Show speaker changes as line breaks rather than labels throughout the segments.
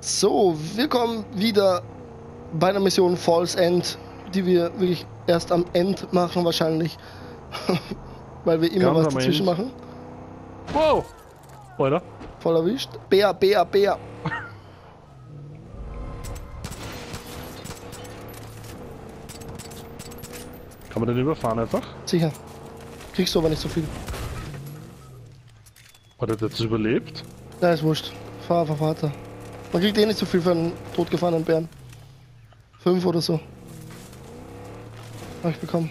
So, willkommen wieder bei der Mission Falls End, die wir wirklich erst am End machen wahrscheinlich. Weil wir immer
Ganz
was dazwischen
End.
machen.
Wow! Alter,
Voll erwischt. Bär, Bär, Bär.
kann man den überfahren einfach?
Sicher. Kriegst du aber nicht so viel.
Hat er das überlebt?
Na, ist wurscht. Fahr einfach weiter. Man kriegt eh nicht so viel für einen totgefahrenen Bären. Fünf oder so. Hab ich bekommen.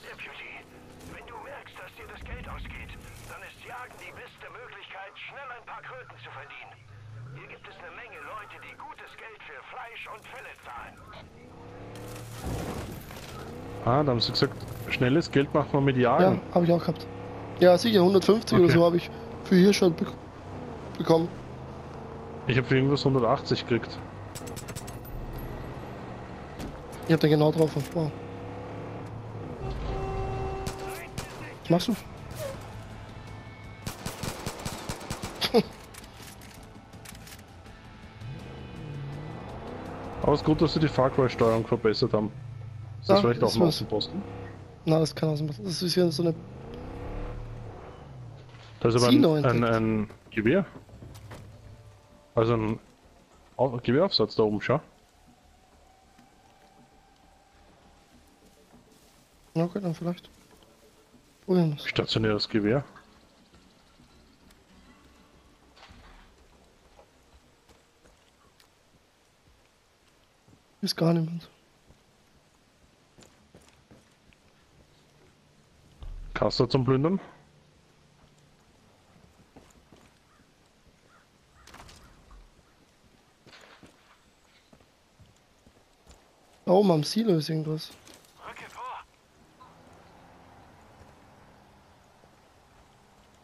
Deputy, wenn du merkst, dass dir das Geld ausgeht, dann ist Jagen die beste Möglichkeit, schnell ein paar Kröten zu verdienen. Hier gibt es eine Menge Leute, die gutes Geld für Fleisch und Felle zahlen.
Ah, da haben sie gesagt, schnelles Geld machen wir mit
Ja,
Jagen.
habe ich auch gehabt. Ja, sicher, 150 oder
Okay.
so habe ich für hier schon be bekommen.
Ich habe für irgendwas 180 gekriegt.
Ich hab da genau drauf. Wow. Was machst du?
Aber es ist gut, dass sie die Far Cry-Steuerung verbessert haben. Ist das
Ah,
vielleicht auch ein. Außenposten?
Na, das kann außen machen. Das ist ja so eine.
Da ist aber ein, ein, ein Gewehr. Also ein Au- Gewehraufsatz da oben, schau.
Na, okay, dann vielleicht. Probieren wir's.
Stationäres Gewehr.
Ist gar niemand.
Kaster zum Plündern.
Da oben am Silo ist irgendwas.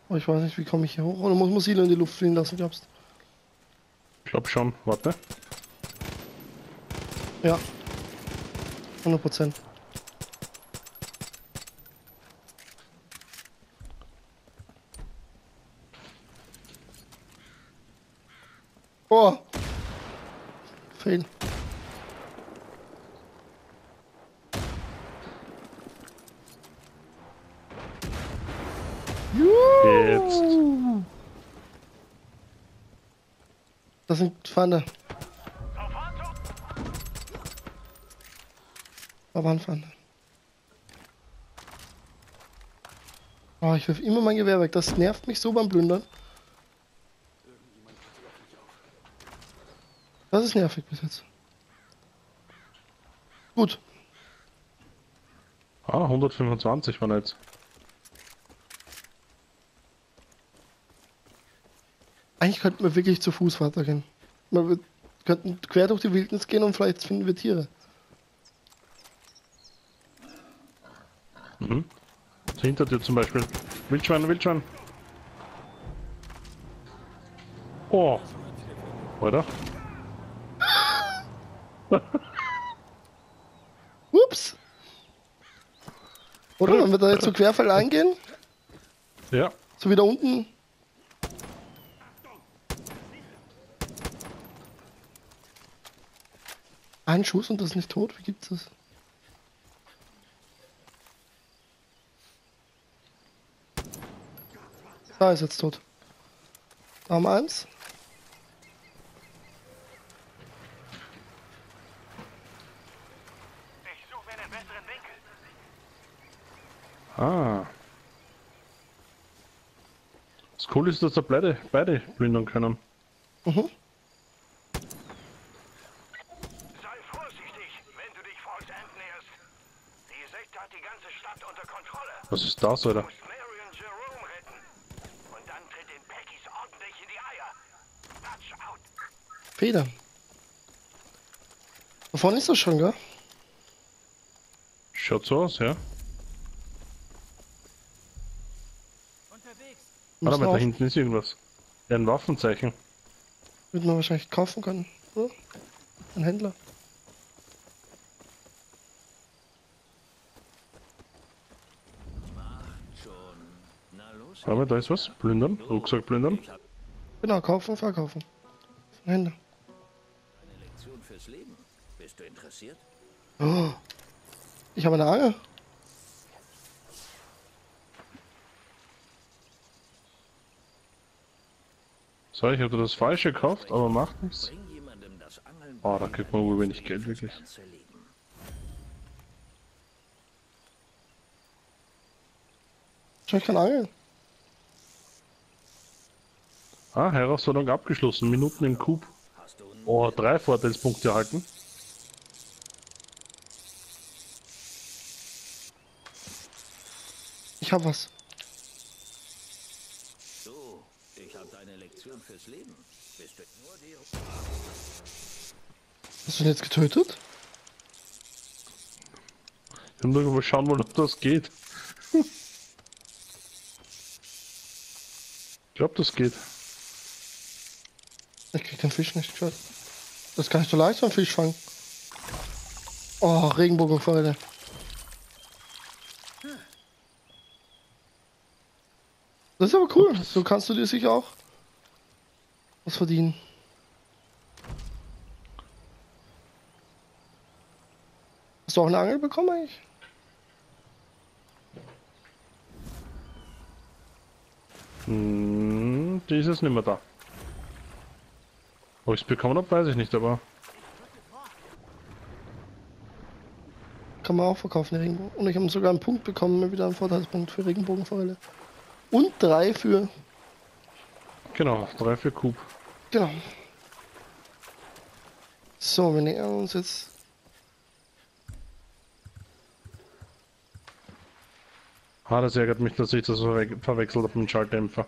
Aber ich weiß nicht, wie komme ich hier hoch? Oder muss man Silo in die Luft fliegen lassen, glaubst
Ich glaube schon. Warte.
Ja. 100 Prozent. Oh! Fail.
Jetzt.
Das sind Feinde. Da waren Feinde. Oh, ich wirf immer mein Gewehr weg. Das nervt mich so beim Plündern. Das ist nervig bis jetzt. Gut.
Ah, 125 waren jetzt.
Eigentlich könnten wir wirklich zu Fuß weitergehen. Wir könnten quer durch die Wildnis gehen und vielleicht finden wir Tiere.
Mhm. Hinter dir zum Beispiel. Wildschwein, Wildschwein. Oh. Oder?
Ups! Oder wenn wir da jetzt so querfall eingehen,
Ja.
so wie da unten. Ein Schuss und das ist nicht tot? Wie gibt's das? Da ist jetzt tot. Da haben wir eins.
Ich suche mir einen besseren Winkel.
Ah. Das Coole ist, dass da beide, beide plündern können.
Mhm.
Sei vorsichtig, wenn du dich Falls End näherst. Die Sekte hat die ganze Stadt unter Kontrolle.
Was ist das,
Du
Alter?
musst Marion Jerome retten. Und dann tritt den Packies ordentlich in die Eier. Touch out.
Feder. Da vorne ist das schon, gell?
Schaut so aus, ja. Warte mal, da hinten ist irgendwas. Ja, ein Waffenzeichen.
Wird man wahrscheinlich kaufen können, oder? Ein Händler.
Warte mal, da ist was. Plündern. Rucksack plündern.
Genau, kaufen, verkaufen. Ein Händler.
fürs Leben. Bist du interessiert?
Oh. Ich habe eine Angel.
So, ich habe das falsche gekauft, aber macht nichts. Oh, da kriegt man wohl wenig Geld wirklich.
Ich kann angeln.
Ah, Herausforderung abgeschlossen. Minuten im
einen
Oh, drei Vorteilspunkte erhalten.
Ich habe was.
So, ich habe deine Lektion fürs Leben. Bist du nur die
Hast du ihn jetzt getötet?
Ich will nur mal schauen wollen, ob das geht. Ich glaube, das geht.
Ich krieg den Fisch nicht geschaut. Das ist gar nicht so leicht, so einen Fisch fangen. Oh, Regenbogenfeuer. Das ist aber cool. So kannst du dir sicher auch was verdienen. Hast du auch eine Angel bekommen eigentlich?
Hm, die ist jetzt nicht mehr da. Ob ich es bekommen habe, weiß ich nicht, aber
Kann man auch verkaufen, die Regenbogen. Und ich habe sogar einen Punkt bekommen, mir wieder einen Vorteilspunkt für Regenbogenfäule. Und drei für.
genau, drei für Coop.
Genau. So, wir nähern uns jetzt.
Ah, das ärgert mich, dass ich das verwe- verwechselt habe mit dem Schalldämpfer.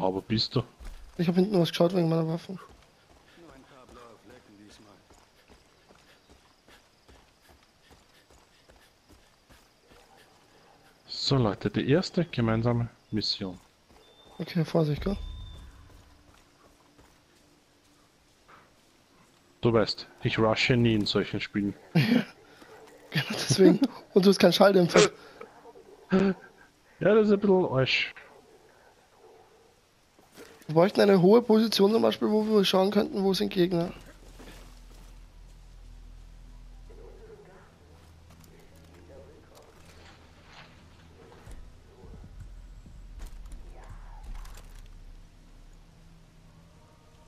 Aber bist du?
Ich habe hinten was geschaut wegen meiner Waffen.
Nur ein paar blaue Flecken diesmal.
So Leute, die erste gemeinsame Mission.
Okay, Vorsicht, gell?
Du weißt, ich rushe nie in solchen Spielen.
Genau deswegen. Und du hast keinen Schalldämpfer.
Ja, das ist ein bisschen Arsch.
Wir bräuchten eine hohe Position zum Beispiel, wo wir schauen könnten, wo sind Gegner.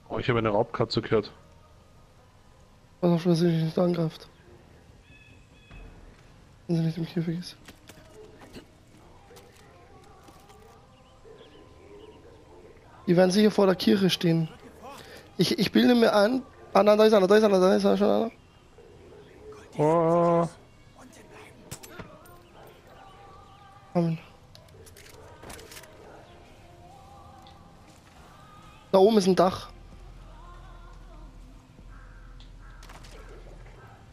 Oh, ich habe eine Raubkatze gehört.
Was auf, dass sie nicht angreift. Wenn sie nicht im Käfig ist. Die werden sicher vor der Kirche stehen. Ich, ich bilde mir ein. Ah nein, da ist einer, da ist einer, da ist einer schon einer.
Oh,
Amen. Da oben ist ein Dach.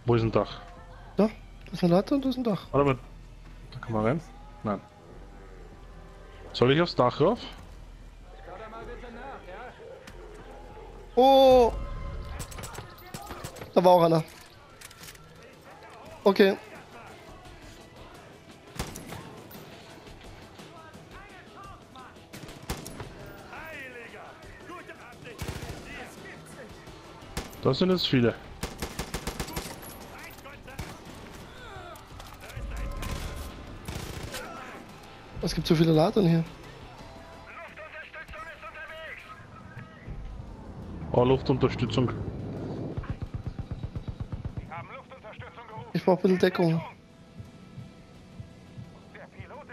wo ist ein Dach?
Da, da ist eine Leiter und da ist ein Dach.
Warte mal, da kann man rein? Nein. Soll ich aufs Dach rauf?
Oh! Da war auch einer. Okay.
Da sind jetzt viele.
Es gibt so viele Ladern hier.
Oh, Luftunterstützung.
Ich brauche ein bisschen Deckung.
Der Pilot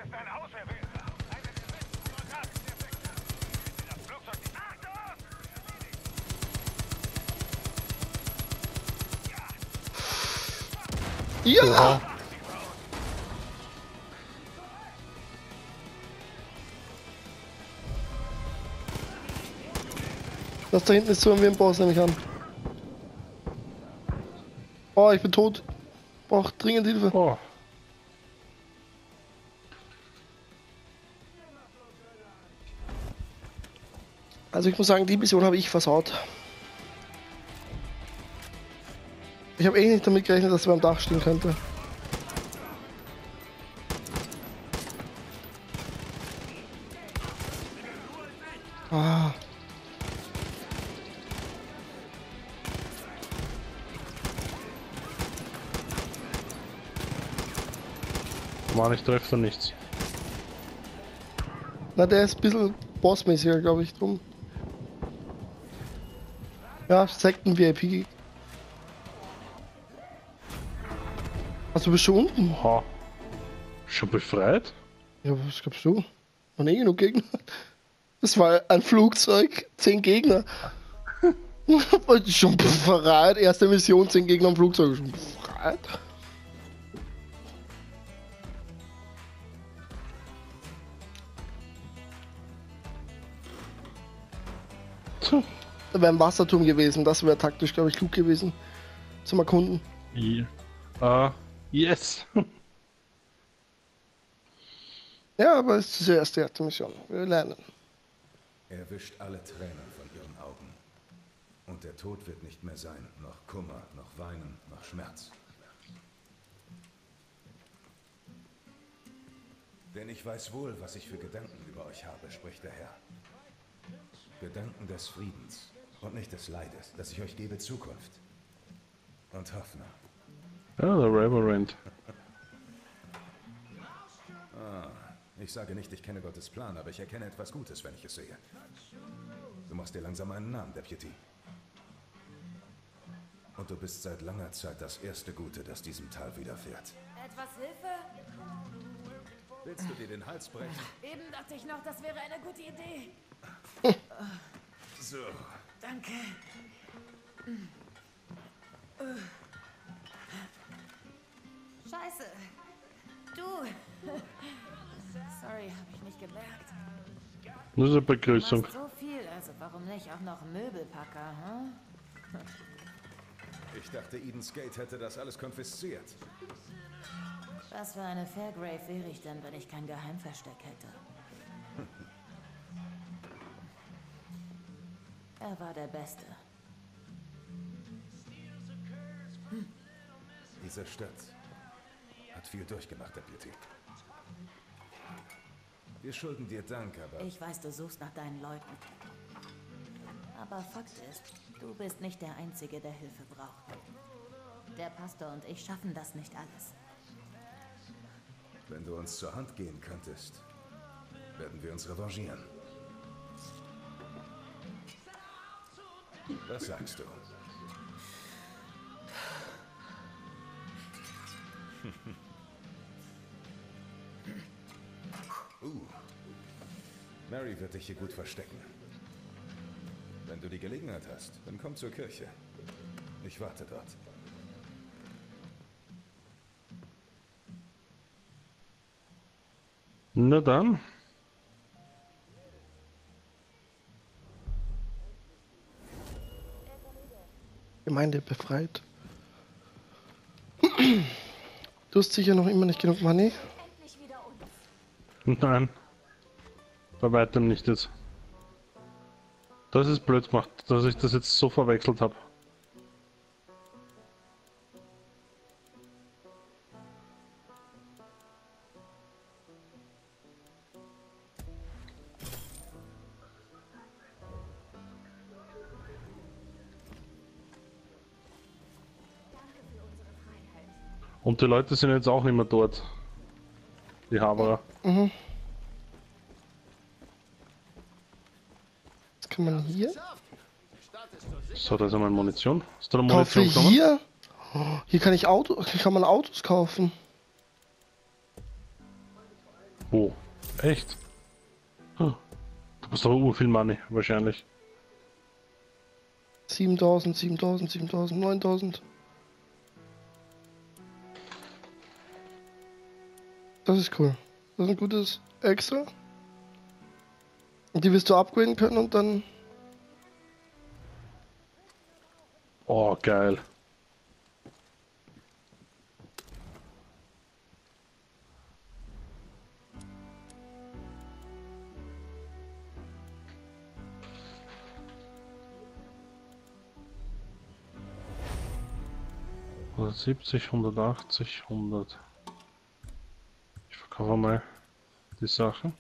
Das
da hinten ist so wie ein Boss, nehme ich an. Oh, ich bin tot. brauche dringend Hilfe.
Oh.
Also ich muss sagen, die Mission habe ich versaut. Ich habe eh nicht damit gerechnet, dass er beim Dach stehen könnte.
Mann, ich treffe da nichts.
Na, der ist ein bisschen bossmäßiger, glaube ich, drum. Ja, Sekten VIP. Also bist du unten?
Oha. Schon befreit?
Ja, was glaubst du? Waren eh genug Gegner. Das war ein Flugzeug, zehn Gegner. Und schon befreit. Erste Mission, zehn Gegner am Flugzeug. Schon befreit. Wäre ein Wasserturm gewesen. Das wäre taktisch, glaube ich, klug gewesen. Zum Erkunden.
Ja. Äh, yes.
Ja, aber es ist die erste, erste Mission. Wir lernen.
Er wischt alle Tränen von ihren Augen. Und der Tod wird nicht mehr sein. Noch Kummer, noch Weinen, noch Schmerz. Denn ich weiß wohl, was ich für Gedanken über euch habe, spricht der Herr. Gedanken des Friedens und nicht des Leides, dass ich euch gebe Zukunft und Hoffnung.
Ja, der Reverend.
Ich sage nicht, ich kenne Gottes Plan, aber ich erkenne etwas Gutes, wenn ich es sehe. Du machst dir langsam einen Namen, Deputy. Und du bist seit langer Zeit das erste Gute, das diesem Tal widerfährt.
Etwas Hilfe?
Willst du dir den Hals brechen?
Eben dachte ich noch, das wäre eine gute Idee.
So.
Danke. Scheiße. Du. Sorry, habe ich nicht gemerkt.
Eine
Du
Begrüßung.
so viel, also warum nicht auch noch Möbelpacker, hm?
Ich dachte, Eden's Gate hätte das alles konfisziert.
Was für eine Fairgrave wäre ich denn, wenn ich kein Geheimversteck hätte? Er war der Beste.
Diese Stadt hat viel durchgemacht, Deputy. Wir schulden dir Dank, aber
Ich weiß, du suchst nach deinen Leuten. Aber Fakt ist, du bist nicht der Einzige, der Hilfe braucht. Der Pastor und ich schaffen das nicht alles.
wenn du uns zur Hand gehen könntest, werden wir uns revanchieren. Was sagst du? uh. Mary wird dich hier gut verstecken. Wenn du die Gelegenheit hast, dann komm zur Kirche. Ich warte dort.
Na dann.
Gemeinde befreit. Du hast sicher noch immer nicht genug Money.
Nein. Bei weitem nicht jetzt. Das ist blöd gemacht, dass ich das jetzt so verwechselt habe. Und die Leute sind jetzt auch nicht mehr dort. Die Haberer.
Was kann man hier?
So, da ist einmal Munition. Ist da eine
Kaufe
Munition gekommen?
hier? Oh, hier kann ich Auto, hier kann man Autos kaufen.
Wo? Echt? Hm. Du hast aber viel Money, wahrscheinlich.
7000, 7000, 7000, 9000. Das ist cool. Das ist ein gutes Extra. Und Die wirst du upgraden können und dann.
Oh, geil. Siebzig, hundertachtzig, hundert. Verkaufe mal die Sachen.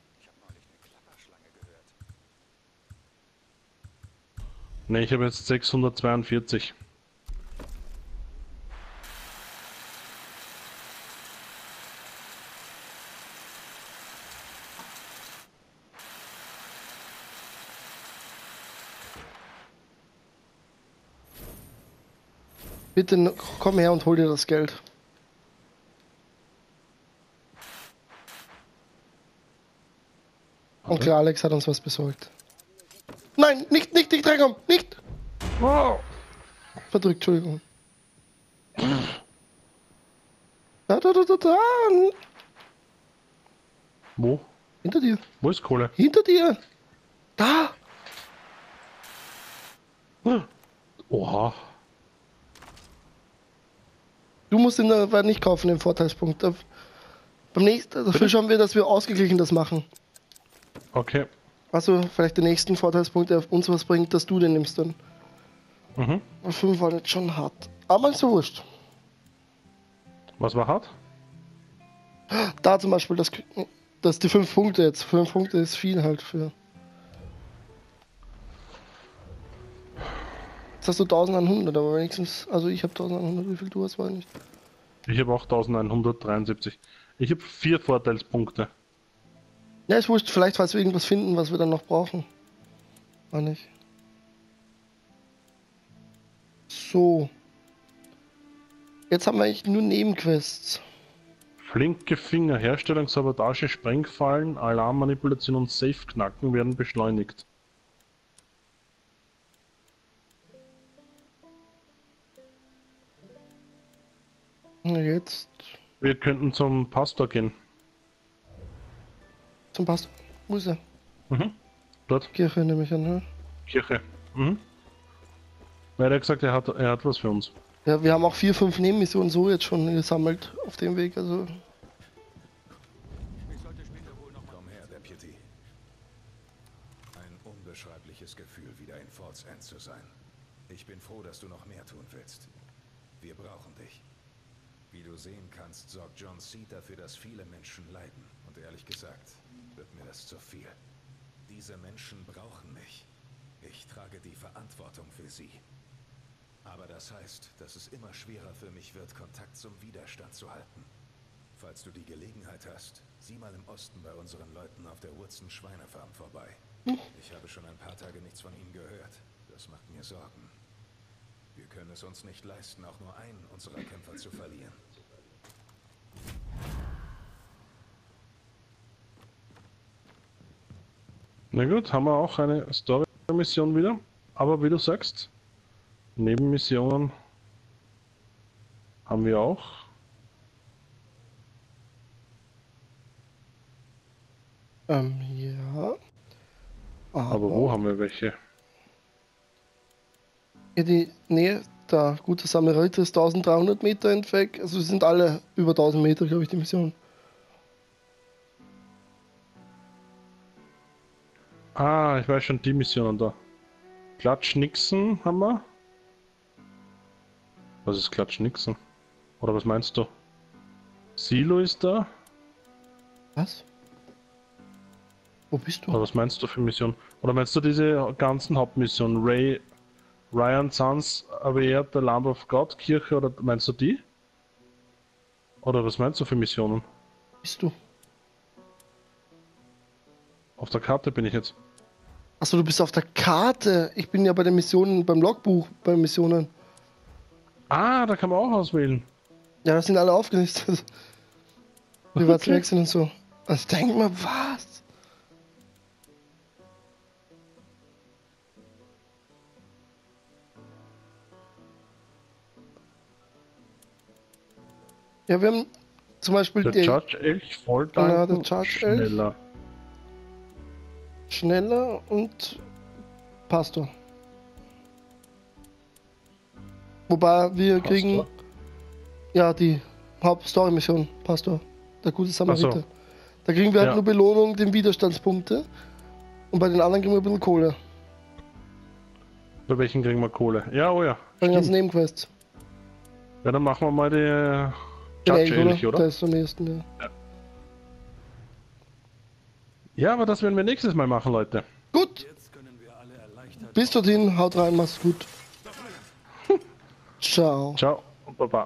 Ne, ich habe jetzt 642.
Bitte komm her und hol dir das Geld. Alex hat uns was besorgt. Nein, nicht, nicht, nicht reinkommen, nicht! Verdrückt, Entschuldigung. Da, da, da, da, da.
Wo?
Hinter dir,
Wo ist Kohle?
hinter dir! Da!
Oha.
Du musst ihn aber nicht kaufen, den Vorteilspunkt. Beim nächsten, dafür schauen wir, dass wir ausgeglichen das machen.
Okay.
Also vielleicht den nächsten Vorteilspunkt, der uns was bringt, dass du den nimmst dann.
Mhm.
Weil Fünf war jetzt schon hart. Aber ist so wurscht.
Was war hart?
Da zum Beispiel, das, das die fünf Punkte jetzt. Fünf Punkte ist viel halt für. Jetzt hast du 1100, aber wenigstens. Also ich habe 1100, wie viel du hast, ich nicht.
Ich habe auch 1173. Ich habe vier Vorteilspunkte.
Ja, ist wurscht. Vielleicht, falls wir irgendwas finden, was wir dann noch brauchen. War nicht. So. Jetzt haben wir eigentlich nur Nebenquests.
Flinke Finger, Herstellung, Sabotage, Sprengfallen, Alarmmanipulation und Safe-Knacken werden beschleunigt.
Jetzt
Wir könnten zum Pastor gehen.
Zum ist er?
Mhm. Dort,
Kirche nehme ich an, ne?
Kirche. Mhm. Weil er hat gesagt, er hat, er hat was für uns.
Ja, wir haben auch vier, fünf Nebenmissionen so jetzt schon gesammelt auf dem Weg. Also
Komm her, Deputy. Ein unbeschreibliches Gefühl, wieder in Forts End zu sein. Ich bin froh, dass du noch mehr tun willst. Wir brauchen dich. Wie du sehen kannst, sorgt John Seed dafür, dass viele Menschen leiden. Und ehrlich gesagt, wird mir das zu viel. Diese Menschen brauchen mich. Ich trage die Verantwortung für sie. Aber das heißt, dass es immer schwerer für mich wird, Kontakt zum Widerstand zu halten. Falls du die Gelegenheit hast, sieh mal im Osten bei unseren Leuten auf der Wurzen Schweinefarm vorbei. Ich habe schon ein paar Tage nichts von ihnen gehört. Das macht mir Sorgen. Wir können es uns nicht leisten, auch nur einen unserer Kämpfer zu verlieren.
Na gut, haben wir auch eine Story-Mission wieder. Aber wie du sagst, Nebenmissionen haben wir auch.
ähm, ja.
Aber wo haben wir welche?
Ja, die Nähe, da, gute Samariter ist 1300 Meter entfernt. Also sind alle über 1000 Meter, glaube ich, die Mission.
Ah, ich weiß schon die Missionen da. Klatschnixen haben wir. Was ist Klatschnixen? Oder was meinst du? Silo ist da?
Was? Wo bist
Oder
du?
was meinst du für Mission? Oder meinst du diese ganzen Hauptmissionen? Ray, Ryan Sons, Aware, The Lamb of God, Kirche, oder meinst du die? Oder was meinst du für Missionen?
Bist du?
Auf der Karte bin ich jetzt.
Achso, du bist auf der Karte. Ich bin ja bei den Missionen, beim Logbuch, bei den Missionen.
Ah, da kann man auch auswählen.
Ja, das sind alle aufgelistet. Sie
Okay.
und so. Also denk mal, was? Ja, wir haben zum Beispiel
Der
die
Judge Elch
Ja,
Volltanken
der Judge Elch.
schneller.
Schneller und Pastor. Wobei wir
Pastor?
kriegen ja die Hauptstory-Mission, Pastor, der gute Samariter.
So.
Da kriegen wir halt
Ja.
nur Belohnung, den Widerstandspunkte. Und bei den anderen kriegen wir ein bisschen Kohle.
Bei welchen kriegen wir Kohle? Ja, oh ja.
Bei den ganzen. Nebenquests.
Ja, dann machen wir mal die Judge
Elch,
Elch, oder?
Der ist am nächsten, ja.
Ja, aber das werden wir nächstes Mal machen, Leute.
Gut, bis dorthin, haut rein, mach's gut. Ciao.
Ciao und Baba.